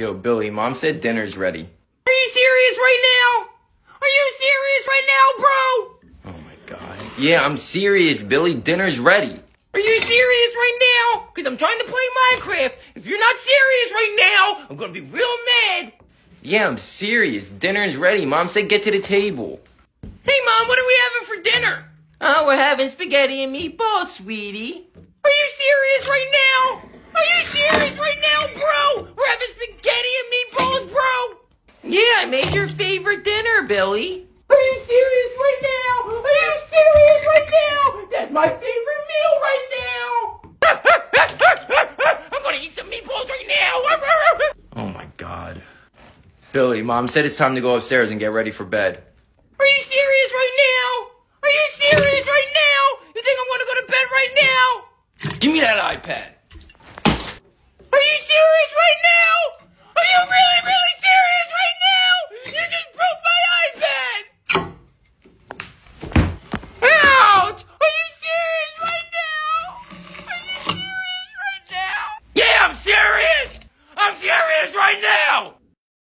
Yo, Billy, mom said dinner's ready. Are you serious right now? Are you serious right now, bro? Oh my god. Yeah, I'm serious, Billy. Dinner's ready. Are you serious right now? Because I'm trying to play Minecraft. If you're not serious right now, I'm to be real mad. Yeah, I'm serious. Dinner's ready. Mom said get to the table. Hey, Mom, what are we having for dinner? Oh, we're having spaghetti and meatballs, sweetie. Are you serious right now? Are you serious right now, bro? We're having spaghetti and meatballs, bro. Yeah, I made your favorite dinner, Billy. Are you serious right now? Are you serious right now? That's my favorite meal right now. I'm gonna eat some meatballs right now. Oh my god. Billy, mom said it's time to go upstairs and get ready for bed. Are you serious right now? Are you serious right now? You think I'm gonna go to bed right now? Give me that iPad.